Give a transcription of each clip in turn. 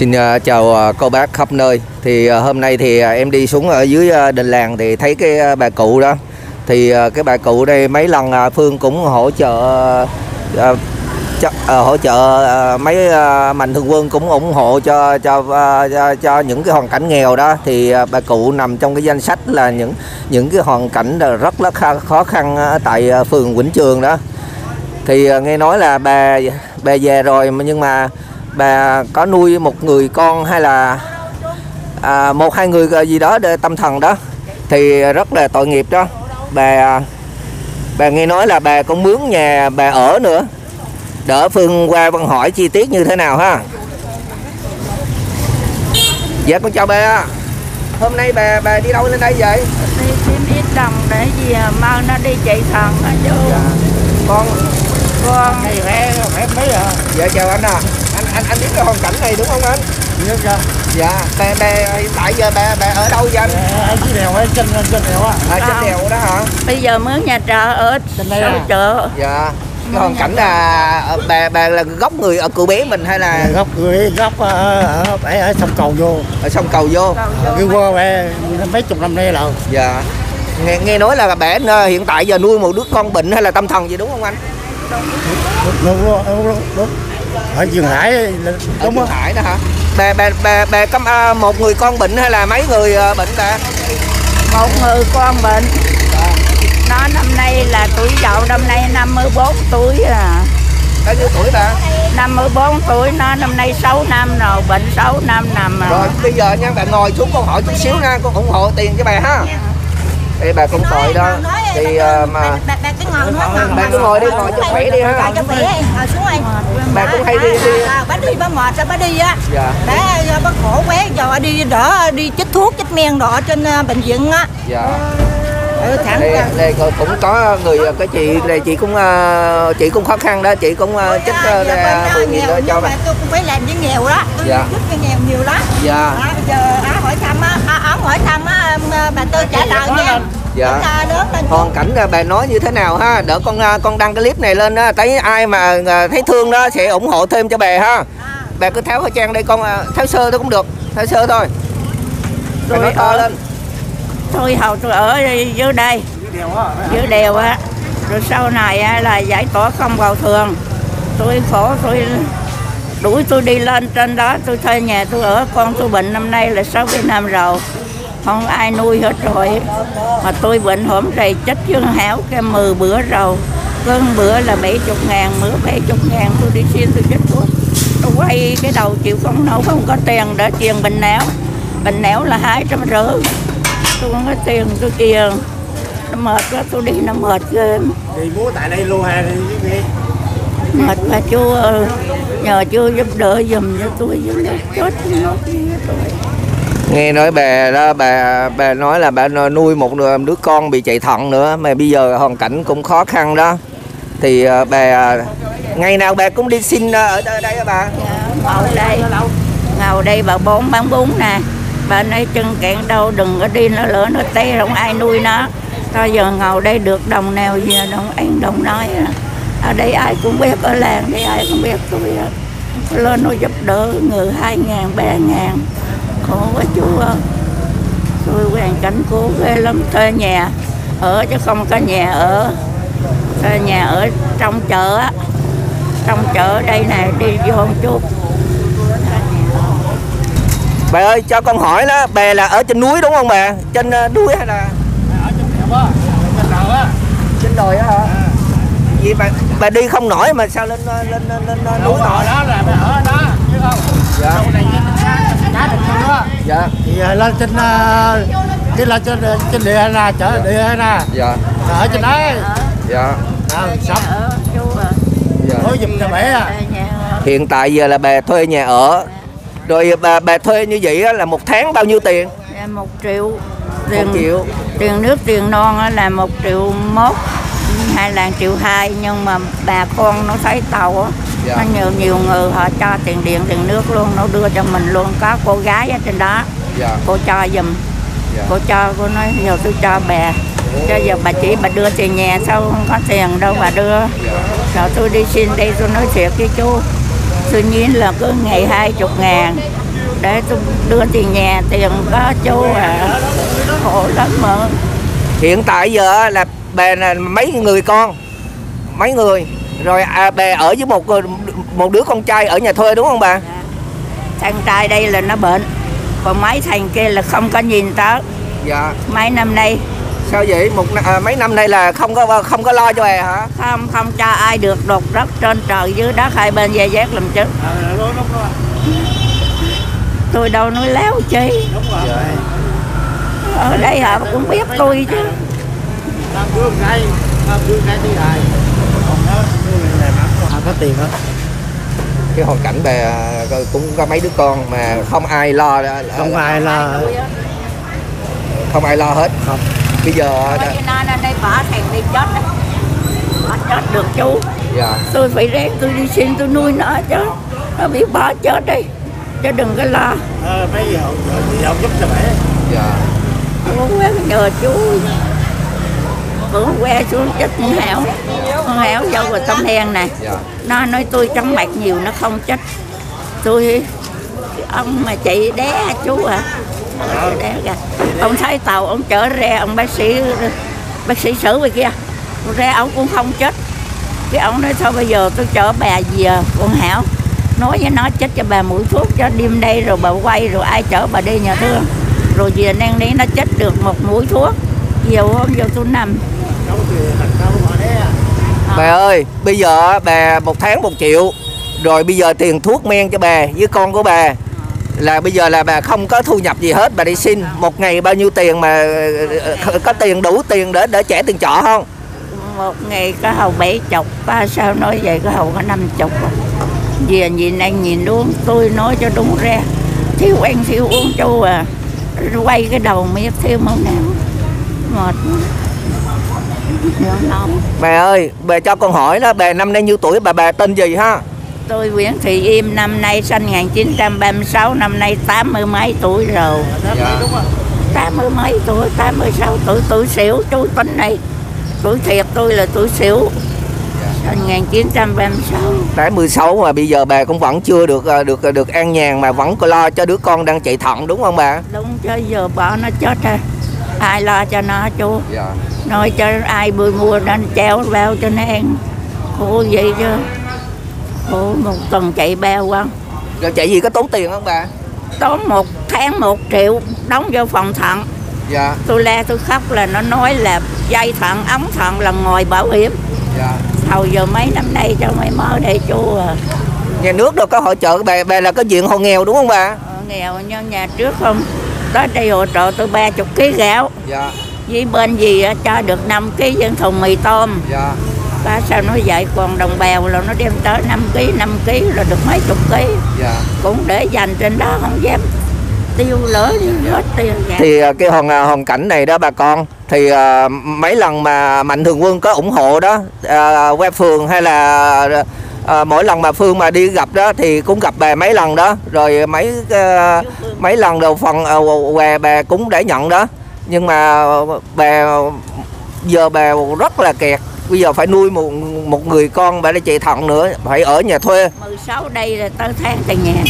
Xin ờ, chào ờ, cô bác khắp nơi. Thì ờ, hôm nay thì em đi xuống ở dưới đình làng thì thấy cái bà cụ đó. Thì cái bà cụ đây mấy lần Phương cũng hỗ trợ hỗ trợ mấy mạnh thường quân cũng ủng hộ cho cho cho, cho những cái hoàn cảnh nghèo đó thì bà cụ nằm trong cái danh sách là những những cái hoàn cảnh rất rất khó khăn tại phường Vĩnh Trường đó thì nghe nói là bà bà về rồi mà nhưng mà bà có nuôi một người con hay là à, một hai người gì đó để tâm thần đó thì rất là tội nghiệp đó. Bà bà nghe nói là bà cũng mướn nhà bà ở nữa. Đỡ Phương qua văn hỏi chi tiết như thế nào ha? Dạ con chào bà. Hôm nay bà bà đi đâu lên đây vậy? Đi kiếm ít đồng để gì à, mau nó đi chạy thần á chú con con Này khỏe, khỏe mấy à? dạ chào anh à anh anh biết cái hoàn cảnh này đúng không anh Nhớ chưa? dạ bà bà hiện tại giờ bà bà ở đâu vậy anh Ở dưới đèo, ở trên, trên đèo á. ở trên đèo đó hả bây giờ mướn nhà trọ ở Trên đây à? chợ dạ cái hoàn cảnh là ờ, bà bà là gốc người ở cựu bé mình hay là Góc người, góc ở, ở, ở, ở sông cầu vô. ở sông cầu vô Cái qua bè mấy chục năm nay rồi. dạ nghe, nghe nói là bà ờ, hiện tại giờ nuôi một đứa con bệnh hay là tâm thần gì đúng không anh Đúng, đúng, đúng, đúng. Ở Duyên Hải ở đúng Duyên á. Hải đó hả? Bà bà bà bà có à, một người con bệnh hay là mấy người ờ, bệnh bà một người con bệnh. Nó năm nay là tuổi dậu năm nay 54 tuổi à. Bao nhiêu tuổi bà 54 tuổi nó năm nay 6 năm rồi bệnh 6 năm nằm rồi rồi bây giờ nha bà ngồi xuống con hỏi chút xíu nha con ủng hộ tiền cho bà ha. Ê, bà cũng tội đó thì ờ, mà bà, bà cứ ngồi nói ngồi bà cứ ngồi đi ngồi cho khỏe đi ha. ngồi cho khỏe ngồi xuống đây bà cũng hay đi đi. À, bà đi bà mệt sao bà đi á? Dạ. Bà giờ bà khổ quá giờ bà đi đỡ đi chích thuốc chích men đỏ trên bệnh viện á. Dạ. Ừ, thẳng đây, ra. Đây cũng- có người cái chị đây chị cũng ờ, chị cũng khó khăn đó. Chị cũng chích mười nghìn nghèo đó cho mà bà. tôi cũng phải làm với nghèo đó. Tôi Dạ. giúp cho nghèo nhiều lắm. Dạ. À, giờ á hỏi thăm á à, hỏi thăm á bà tư trả lời nha dạ. Hoàn cảnh là bà nói như thế nào ha? Đỡ con ờ, con đăng cái clip này lên á thấy ai mà ờ, thấy thương đó sẽ ủng hộ thêm cho bà ha. Bà cứ tháo khẩu trang đây con tháo sơ thôi cũng được tháo sơ thôi. Bà nói to lên. Tôi hầu tôi ở dưới đây. Dưới đèo á. Rồi sau này là giải tỏa không vào thường. Tôi khổ tôi đuổi tôi đi lên trên đó tôi thuê nhà tôi ở. Con tôi bệnh năm nay là 60 năm rồi không ai nuôi hết rồi. Mà tôi bệnh hổm rầy chết chân hảo cái 10 bữa rồi. Cơn bữa là 70 ngàn bữa 70 ngàn. Tôi đi xin tôi chết thuốc. Tôi quay cái đầu chịu không nổi không có tiền để tiền bệnh não bệnh não là hai trăm rưỡi. Tôi không có tiền tôi tiền nó mệt quá tôi đi nó mệt ghê. Thì bố tại đây luôn hà thì mệt mà chú nhờ chú giúp đỡ giùm cho tôi giúp đỡ chết nó tôi nghe nói bà đó bà bà nói là bà nuôi một đứa con bị chạy thận nữa mà bây giờ hoàn cảnh cũng khó khăn đó. Thì ờ, bà ngày nào bà cũng đi xin ờ, ở đây, đây á bà? Dạ, ngồi đây. Ngồi đây bà bốn bán bún nè. Bà nói chân kẹn đâu đừng có đi nó lỡ nó té không ai nuôi nó. Thôi giờ ngồi đây được đồng nào gì đồng ăn đồng nói ở đây ai cũng biết ở làng đây ai cũng biết tôi lên nó giúp đỡ người hai ngàn ba ngàn khổ quá chú ơi. Tôi hoàn cảnh cố ghê lắm thuê nhà ở chứ không có nhà ở. Thuê nhà ở trong chợ á. Trong chợ đây này đi vô một chút. Bà ơi cho con hỏi đó bà là ở trên núi đúng không bà? Trên ờ, núi hay là? Ở trên đèo á, trên đèo á. trên đồi á hả? Vậy bà bà đi không nổi mà sao lên lên lên, lên, lên núi nổi? đó là phải ở đó, biết không? dạ. Sau này dạ. Thì à, lên trên ờ, cái lên trên trên địa ra chợ địa ra dạ. Ở trên đấy. Dạ. À, sống à dạ. Nói giùm cho mẹ à. Hiện tại giờ là bà thuê nhà ở. Rồi bà bà thuê như vậy á, là một tháng bao nhiêu tiền? Một triệu. Một triệu. tiền nước tiền non á là một triệu mốt hai là triệu hai nhưng mà bà con nó thấy tàu á Dạ. nó nhiều nhiều người họ cho tiền điện tiền nước luôn nó đưa cho mình luôn. Có cô gái ở trên đó. Dạ. Cô cho giùm. Dạ. cô cho cô nói nhiều tôi cho bà. Cho giờ bà chỉ bà đưa tiền nhà sao không có tiền đâu bà đưa. Rồi tôi đi xin đây tôi nói thiệt với chú. Tôi nhiên là cứ ngày hai chục ngàn để tôi đưa tiền nhà. Tiền có chú à. Khổ lắm mà. Hiện tại giờ là bà là mấy người con? Mấy người rồi à, bà ở với một một đứa con trai ở nhà thuê đúng không bà? Thằng trai đây là nó bệnh. Còn mấy thằng kia là không có nhìn tới. Dạ. Mấy năm nay. Sao vậy? Một à, mấy năm nay là không có không có lo cho bà hả? Không không cho ai được đột đất trên trời dưới đất hai bên dây dét làm chứ. Tôi đâu nói léo chi. Dạ. ở đây họ cũng biết tôi chứ. Làm đường ngay làm đường ngay đi lại có tiền hết. Cái hoàn cảnh bà à, cũng có mấy đứa con mà không ai lo không ai là không ai lo hết. Không. Bây giờ ở đây bỏ thằng đi chết đó. Bỏ chết được chú. Dạ. Tôi phải ráng tôi đi xin tôi nuôi nó chứ. Nó biết bỏ chết đi Chứ đừng có lo. Ờ, mấy giờ giờ giúp cho mẹ dạ. Con quét nhờ chú Bữa que xuống chết con hẻo. Con hẻo vô rồi tâm hen nè. Dạ. Nó nói tôi chóng mặt nhiều nó không chết. Tôi Ông mà chị đé chú à đé kìa. Ông thấy tàu ông chở ra Ông bác sĩ Bác sĩ xử về kia. Ra ông cũng không chết. Cái ông nói thôi bây giờ tôi chở bà về con Hảo Nói với nó chết cho bà mũi thuốc cho đêm đây rồi bà quay rồi ai chở bà đi nhà thương. Rồi về đang đi nó chết được một mũi thuốc. Nhiều hôm vô tôi nằm bà ơi, bây giờ bà một tháng một triệu. Rồi bây giờ tiền thuốc men cho bà với con của bà. Là bây giờ là bà không có thu nhập gì hết, bà đi xin một ngày bao nhiêu tiền mà ờ, ờ, có tiền đủ tiền để để trả tiền trọ không? Một ngày có hầu bảy chục, ba sao nói vậy, có hầu có năm chục. Về nhìn anh, nhìn uống, tôi nói cho đúng ra. Thiếu ăn, thiếu uống chú à. Quay cái đầu miết thiếu máu nào mệt bà ơi bà cho con hỏi đó bà năm nay nhiêu tuổi bà bà tên gì ha? Tôi Nguyễn Thị Im năm nay sinh 1936 năm nay tám mươi mấy tuổi rồi. Dạ. tám mươi mấy tuổi tám mươi sáu tuổi tuổi xỉu chú tính này tuổi thiệt tôi là tuổi xỉu. Sinh 1936 Tại 16 mà bây giờ bà cũng vẫn chưa được ờ, được được an nhàn mà vẫn lo cho đứa con đang chạy thận đúng không bà? đúng chứ giờ bỏ nó chết rồi ai lo cho nó chú Dạ. nói cho ai bươi mua nên treo vào cho nó ăn khổ vậy chứ khổ một tuần chạy bao quá Rồi chạy gì có tốn tiền không bà? tốn một tháng một triệu đóng vô phòng thận Dạ. tôi la tôi khóc là nó nói là dây thận ống thận là ngồi bảo hiểm Dạ. sau giờ mấy năm nay cho mày mơ đây chú à Nhà nước đâu có hỗ trợ bà bà là có diện hộ nghèo đúng không bà? Ờ, nghèo nhưng nhà trước không tới đây hỗ trợ tôi ba chục ký gạo Dạ. với bên gì cho được 5 ký dân thùng mì tôm Dạ. ba sao nói vậy còn đồng bào là nó đem tới 5 ký 5 ký là được mấy chục ký Dạ. cũng để dành trên đó không dám tiêu lỡ đi hết tiền dạ. Thì ờ, cái hoàn ờ, hoàn cảnh này đó bà con thì ờ, mấy lần mà mạnh thường quân có ủng hộ đó uh, qua phường hay là ờ, mỗi lần mà phương mà đi gặp đó thì cũng gặp bà mấy lần đó. Rồi mấy ờ, mấy lần đầu phần ờ, quà bà cũng để nhận đó. Nhưng mà bà giờ bà rất là kẹt. Bây giờ phải nuôi một một người con bà đã chạy thận nữa phải ở nhà thuê. 16 đây là tới tháng tiền nhà.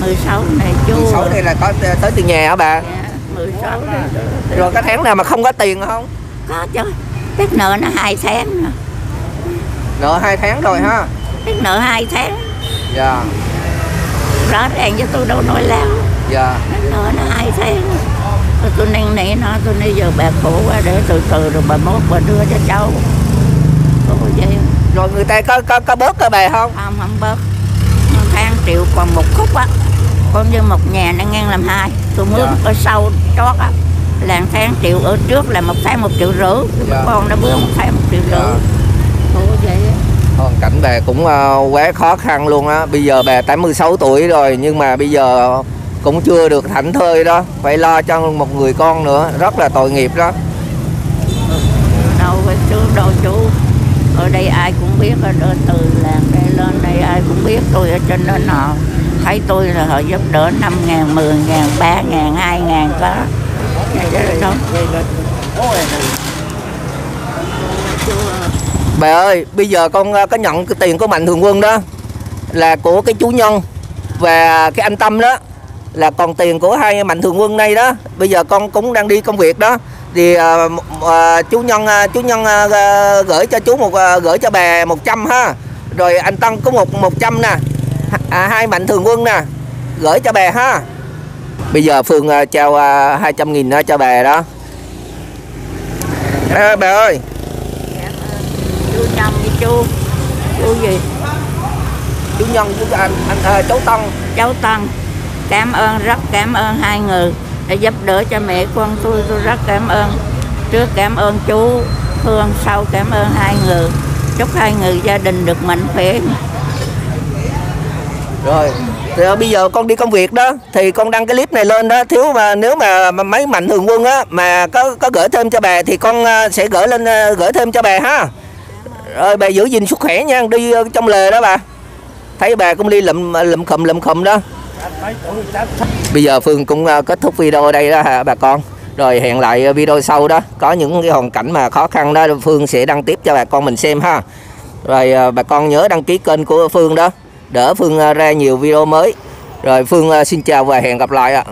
16 này chú. 16 đây là có tới tiền nhà hả bà? Dạ, 16 đây. Rồi cái tháng nào mà không có tiền không? Có chứ. Chắc nợ nó hai tháng nè nợ hai tháng rồi ha chắc nợ hai tháng. Dạ. Rõ ràng cho tôi đâu nói lao dạ. Nợ nó hai tháng. Rồi tôi năn nỉ nó tôi nói giờ bà khổ quá để từ từ rồi bà mốt bà đưa cho cháu. Khổ vậy. Rồi người ta có có có bớt cái bà không? Không không bớt. Tháng triệu còn một khúc á. Con như một nhà nó ngang làm hai. Tôi mướn Dạ. ở sau chót á. Là tháng triệu ở trước là một tháng một triệu rưỡi. Dạ. con nó bữa một tháng một triệu Dạ. rưỡi khổ vậy hoàn cảnh bà cũng ờ, quá khó khăn luôn á. Bây giờ bà 86 tuổi rồi, nhưng mà bây giờ cũng chưa được thảnh thơi đó. Phải lo cho một người con nữa. Rất là tội nghiệp đó. Đâu phải chú, đâu chú. Ở đây ai cũng biết ở đây từ làng đây lên đây, ai cũng biết tôi ở trên đó nọ. Thấy tôi là họ giúp đỡ năm ngàn, mười ngàn, ba ngàn, hai ngàn có. Vậy đó. đâu bà ơi bây giờ con ờ, có nhận cái tiền của mạnh thường quân đó là của cái chú nhân và cái anh tâm đó là còn tiền của hai mạnh thường quân này đó. Bây giờ con cũng đang đi công việc đó thì à, à, chú nhân chú nhân à, gửi cho chú một à, gửi cho bà 100 ha. Rồi anh tâm có một 100 nè. À, hai mạnh thường quân nè gửi cho bà ha. Bây giờ Phương à, trao à, 200 nghìn đó cho bà đó. À, bà ơi chú chú gì? Chú nhân chú anh anh à, cháu Tân. Cháu Tân. Cảm ơn rất cảm ơn hai người đã giúp đỡ cho mẹ con tôi. Tôi rất cảm ơn. Trước cảm ơn chú Phương sau cảm ơn hai người. Chúc hai người gia đình được mạnh khỏe. Rồi thì bây giờ con đi công việc đó. Thì con đăng cái clip này lên đó. Thiếu mà nếu mà, mấy mạnh thường quân á mà có có gửi thêm cho bà thì con ờ, sẽ gửi lên ờ, gửi thêm cho bà ha rồi, bà giữ gìn sức khỏe nha. Đi ờ, trong lề đó bà. Thấy bà cũng đi lụm ờ, lụm khùm lụm khùm đó. Bây giờ Phương cũng ờ, kết thúc video ở đây đó hả, bà con? Rồi, hẹn lại video sau đó. Có những cái hoàn cảnh mà khó khăn đó Phương sẽ đăng tiếp cho bà con mình xem ha. Rồi bà con nhớ đăng ký kênh của Phương đó. Đỡ Phương ra nhiều video mới. Rồi, Phương xin chào và hẹn gặp lại ạ.